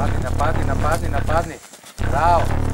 Napadni, napadni, napadni, napadni. Bravo.